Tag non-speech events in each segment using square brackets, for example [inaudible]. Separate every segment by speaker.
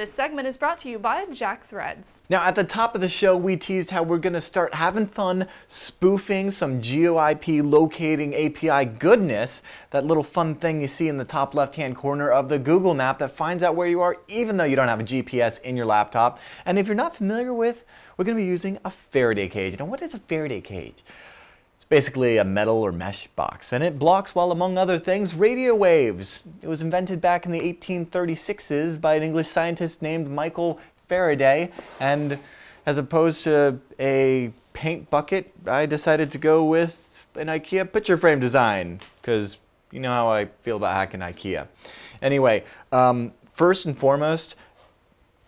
Speaker 1: This segment is brought to you by Jack Threads.
Speaker 2: Now, at the top of the show, we teased how we're going to start having fun spoofing some GeoIP locating API goodness, that little fun thing you see in the top left-hand corner of the Google map that finds out where you are even though you don't have a GPS in your laptop. And if you're not familiar with, we're going to be using a Faraday cage. Now, what is a Faraday cage? Basically a metal or mesh box, and it blocks, while among other things, radio waves. It was invented back in the 1836s by an English scientist named Michael Faraday, and as opposed to a paint bucket, I decided to go with an IKEA picture frame design, because you know how I feel about hacking IKEA. Anyway, um, first and foremost,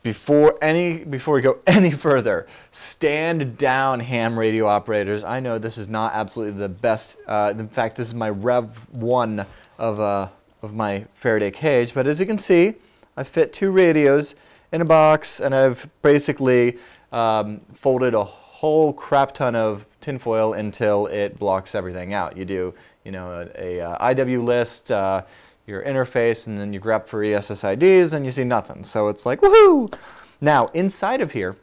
Speaker 2: before any before we go [laughs] any further, stand down ham radio operators. I know this is not absolutely the best. Uh, in fact, this is my Rev 1 of, uh, of my Faraday cage. But as you can see, I fit two radios in a box, and I've basically um, folded a whole crap ton of tinfoil until it blocks everything out. You do, you know, a, a, a uh, IW list. Uh, your interface and then you grep for ESSIDs and you see nothing. So it's like, woohoo! Now, inside of here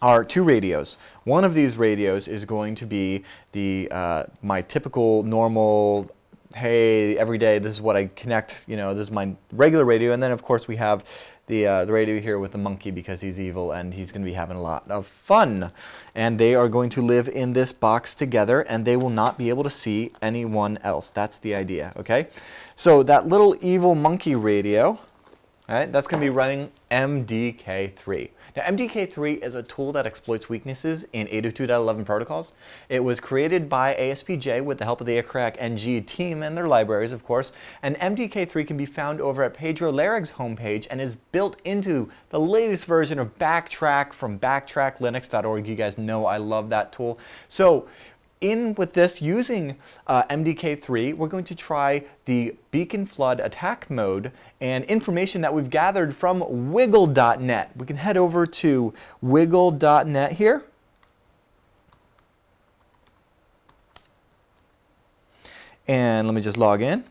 Speaker 2: are two radios. One of these radios is going to be the uh, my typical normal, hey, every day this is what I connect, you know, this is my regular radio. And then of course we have the, uh, the radio here with the monkey because he's evil and he's going to be having a lot of fun. And they are going to live in this box together and they will not be able to see anyone else. That's the idea, okay? So that little evil monkey radio, Right, that's going to be running MDK3. Now, MDK3 is a tool that exploits weaknesses in 802.11 protocols. It was created by ASPJ with the help of the ICRAC NG team and their libraries, of course. And MDK3 can be found over at Pedro Larig's homepage and is built into the latest version of Backtrack from backtracklinux.org. You guys know I love that tool. So in with this, using uh, MDK3, we're going to try the beacon flood attack mode and information that we've gathered from wiggle.net. We can head over to wiggle.net here. And let me just log in.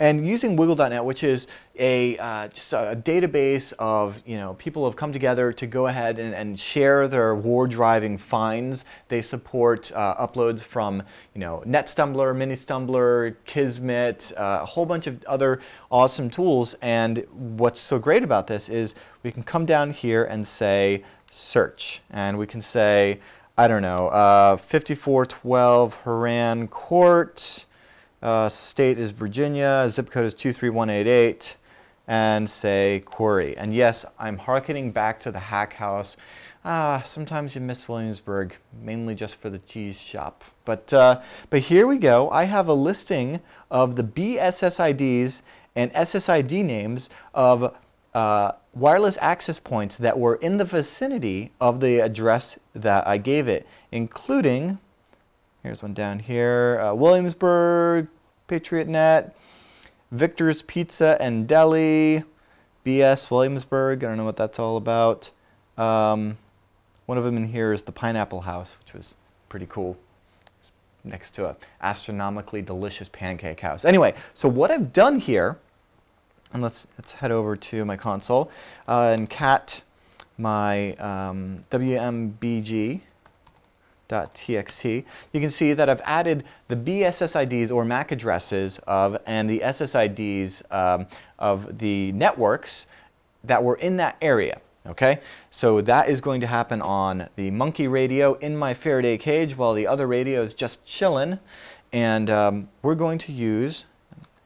Speaker 2: And using Wiggle.net, which is a uh, just a database of you know people have come together to go ahead and, and share their war driving finds. They support uh, uploads from you know NetStumbler, MiniStumbler, Kismet, uh, a whole bunch of other awesome tools. And what's so great about this is we can come down here and say search, and we can say I don't know uh, 5412 Haran Court. Uh, state is Virginia, zip code is 23188, and say query. And yes, I'm harkening back to the hack house. Ah, sometimes you miss Williamsburg, mainly just for the cheese shop. But, uh, but here we go. I have a listing of the BSSIDs and SSID names of uh, wireless access points that were in the vicinity of the address that I gave it, including Here's one down here. Uh, Williamsburg, Patriot Net, Victor's Pizza and Deli, BS Williamsburg. I don't know what that's all about. Um, one of them in here is the Pineapple House, which was pretty cool. Next to a astronomically delicious pancake house. Anyway, so what I've done here, and let's let's head over to my console uh, and cat my um, WMBG .txt, you can see that I've added the BSSIDs or MAC addresses of and the SSIDs um, of the networks that were in that area. Okay, so that is going to happen on the monkey radio in my Faraday cage while the other radio is just chilling. And um, we're going to use,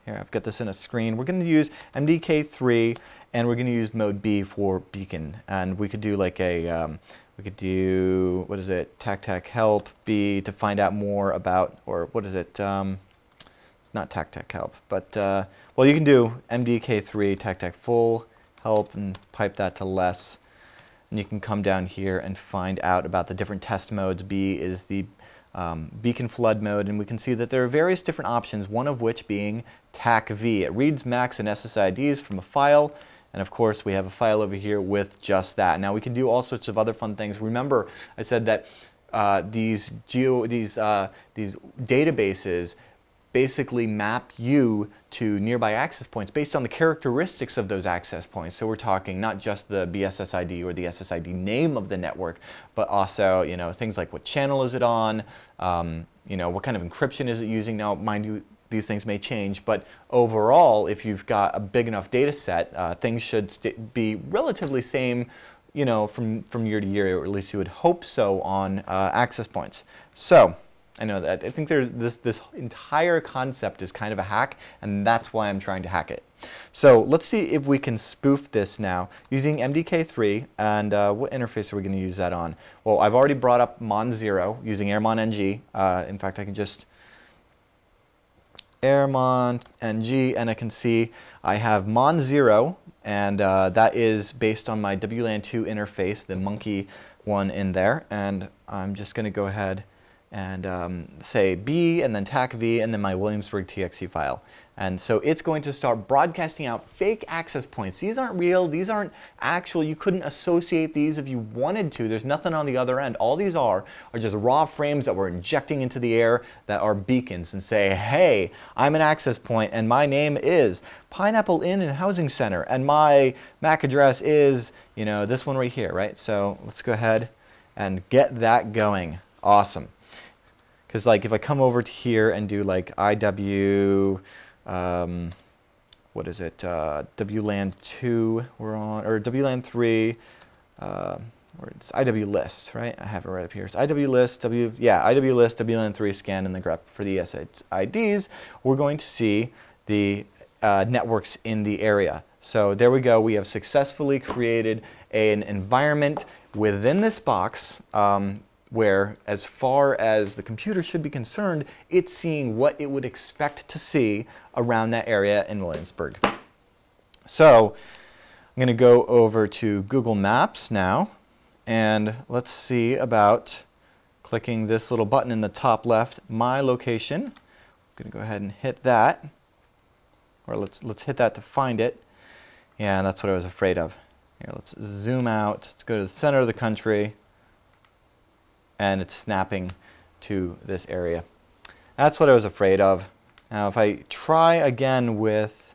Speaker 2: here I've got this in a screen, we're going to use MDK3 and we're going to use mode B for beacon. And we could do like a, um, we could do, what is it, tac tac help B to find out more about, or what is it, um, it's not tac tac help, but, uh, well, you can do MDK3 tac tac full help and pipe that to less. And you can come down here and find out about the different test modes. B is the um, beacon flood mode, and we can see that there are various different options, one of which being TAC-V. It reads MACs and SSIDs from a file, and of course, we have a file over here with just that. Now we can do all sorts of other fun things. Remember, I said that uh, these geo these uh, these databases basically map you to nearby access points based on the characteristics of those access points. So we're talking not just the BSSID or the SSID name of the network, but also you know things like what channel is it on, um, you know what kind of encryption is it using. Now, mind you, these things may change, but overall, if you've got a big enough data set, uh, things should be relatively same you know, from, from year to year, or at least you would hope so on uh, access points. So I know that I think there's this this entire concept is kind of a hack, and that's why I'm trying to hack it. So let's see if we can spoof this now using MDK3. And uh, what interface are we going to use that on? Well, I've already brought up Mon0 using AirMonNG. Uh, in fact, I can just AirMonNG, and I can see I have Mon0, and uh, that is based on my WLAN2 interface, the monkey one in there. And I'm just going to go ahead and um, say B and then TAC V and then my Williamsburg TXT file. And so it's going to start broadcasting out fake access points. These aren't real, these aren't actual. You couldn't associate these if you wanted to. There's nothing on the other end. All these are are just raw frames that we're injecting into the air that are beacons and say, hey, I'm an access point and my name is Pineapple Inn and Housing Center and my MAC address is, you know, this one right here, right? So let's go ahead and get that going. Awesome. Because like if I come over to here and do like IW, um, what is it, uh, WLAN 2 we're on, or WLAN 3, uh, or it's IW list, right? I have it right up here. It's IW list, W, yeah, IW list, WLAN 3 scan in the grep for the ids. We're going to see the uh, networks in the area. So there we go. We have successfully created an environment within this box um, where as far as the computer should be concerned, it's seeing what it would expect to see around that area in Williamsburg. So I'm going to go over to Google Maps now, and let's see about clicking this little button in the top left, My Location. I'm going to go ahead and hit that, or let's, let's hit that to find it. Yeah, that's what I was afraid of. Here, let's zoom out. Let's go to the center of the country and it's snapping to this area. That's what I was afraid of. Now if I try again with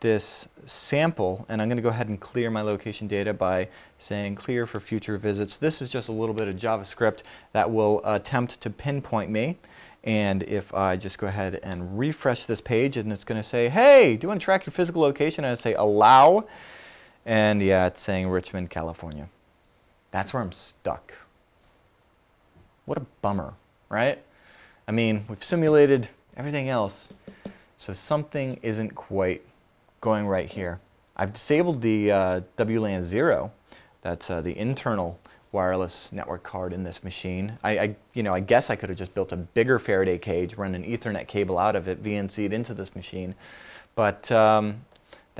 Speaker 2: this sample, and I'm going to go ahead and clear my location data by saying clear for future visits. This is just a little bit of JavaScript that will attempt to pinpoint me. And if I just go ahead and refresh this page, and it's going to say, hey, do you want to track your physical location? And I say allow. And yeah, it's saying Richmond, California. That's where I'm stuck. What a bummer, right? I mean, we've simulated everything else, so something isn't quite going right here. I've disabled the uh, WLAN 0, that's uh, the internal wireless network card in this machine. I, I, you know, I guess I could have just built a bigger Faraday cage, run an Ethernet cable out of it, VNC'd into this machine. But um,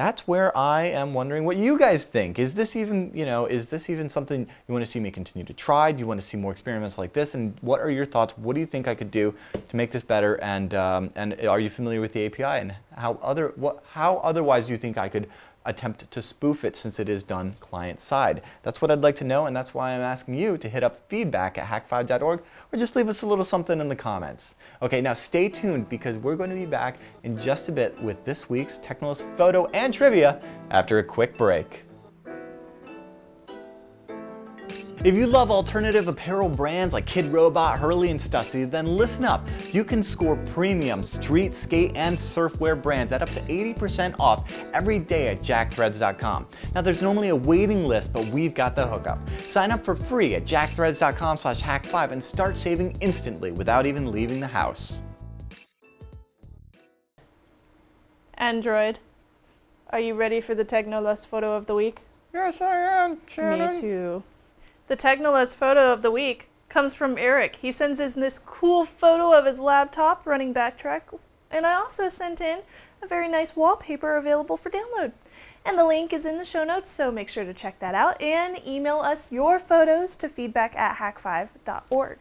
Speaker 2: that's where I am wondering what you guys think. Is this even, you know, is this even something you want to see me continue to try? Do you want to see more experiments like this? And what are your thoughts? What do you think I could do to make this better? And um, and are you familiar with the API and how other what how otherwise do you think I could attempt to spoof it since it is done client side. That's what I'd like to know and that's why I'm asking you to hit up feedback at hack5.org or just leave us a little something in the comments. Okay, now stay tuned because we're going to be back in just a bit with this week's Technolist photo and trivia after a quick break. If you love alternative apparel brands like Kid Robot, Hurley, and Stussy, then listen up. You can score premium street, skate, and surfwear brands at up to 80% off every day at jackthreads.com. Now there's normally a waiting list, but we've got the hookup. Sign up for free at jackthreads.com slash hak5 and start saving instantly without even leaving the house.
Speaker 1: Android, are you ready for the Technolust photo of the week?
Speaker 2: Yes, I am,
Speaker 1: Shannon. Me too. The Technolust photo of the week comes from Eric. He sends in this cool photo of his laptop running Backtrack, and I also sent in a very nice wallpaper available for download. And the link is in the show notes, so make sure to check that out and email us your photos to feedback at hak5.org.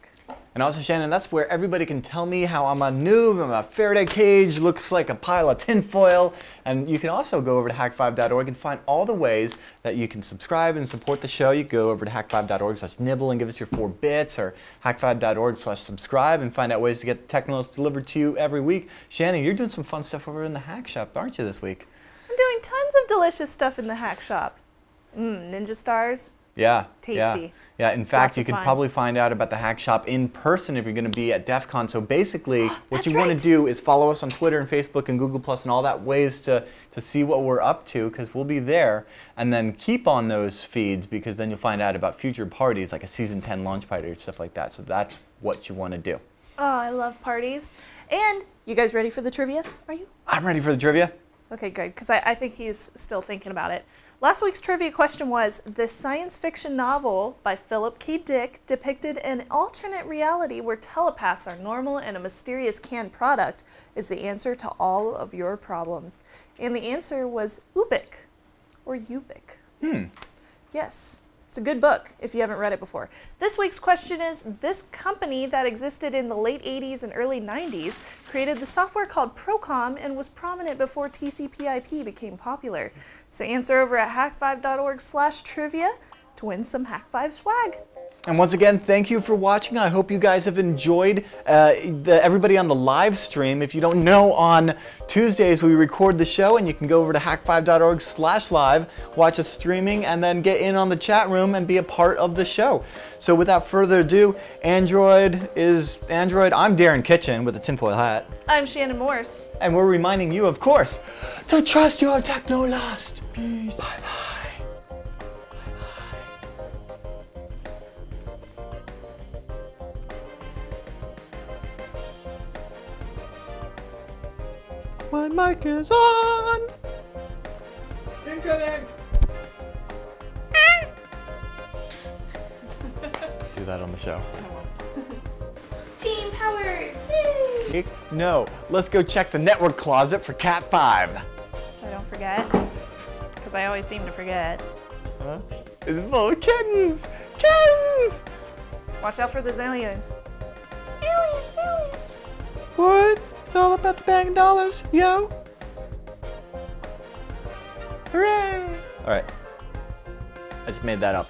Speaker 2: And also, Shannon, that's where everybody can tell me how I'm a noob, I'm a Faraday cage, looks like a pile of tinfoil. And you can also go over to hack5.org and find all the ways that you can subscribe and support the show. You can go over to hack5.org slash nibble and give us your four bits, or hack5.org slash subscribe and find out ways to get Technolos delivered to you every week. Shannon, you're doing some fun stuff over in the Hack Shop, aren't you, this week?
Speaker 1: I'm doing tons of delicious stuff in the hack shop. Mmm, ninja stars.
Speaker 2: Yeah.
Speaker 1: Tasty.
Speaker 2: Yeah. Yeah, in fact,
Speaker 1: Lots
Speaker 2: you could
Speaker 1: fun.
Speaker 2: probably find out about the Hack Shop in person if you're going to be at DEF CON. So basically, [gasps] what you want to do is follow us on Twitter and Facebook and Google Plus and all that ways to, to see what we're up to because we'll be there. And then keep on those feeds because then you'll find out about future parties like a Season 10 launch party or stuff like that. So that's what you want to do.
Speaker 1: Oh, I love parties. And you guys ready for the trivia? Are you?
Speaker 2: I'm ready for the trivia.
Speaker 1: Okay, good, because I, I think he's still thinking about it. Last week's trivia question was The science fiction novel by Philip K. Dick depicted an alternate reality where telepaths are normal and a mysterious canned product is the answer to all of your problems. And the answer was Ubik or Ubik.
Speaker 2: Hmm.
Speaker 1: Yes. A good book if you haven't read it before. This week's question is This company that existed in the late 80s and early 90s created the software called Procom and was prominent before TCP/IP became popular. So answer over at hack5.org/slash trivia to win some Hack5 swag.
Speaker 2: And once again, thank you for watching. I hope you guys have enjoyed uh, the, everybody on the live stream. If you don't know, on Tuesdays we record the show, and you can go over to hack5.org slash live, watch us streaming, and then get in on the chat room and be a part of the show. So without further ado, Android is Android. I'm Darren Kitchen with a tinfoil hat,
Speaker 1: I'm Shannon Morse.
Speaker 2: and we're reminding you, of course, to trust your technolust. Peace. Bye bye. My mic is on. Incoming. Do that on the show. [laughs]
Speaker 1: Team powered!
Speaker 2: No, let's go check the network closet for Cat 5.
Speaker 1: So I don't forget, because I always seem to forget.
Speaker 2: Huh? It's full of kittens! Kittens!
Speaker 1: Watch out for those aliens. Aliens, aliens!
Speaker 2: What? It's all about the bang dollars, yo! Hooray! Alright. I just made that up.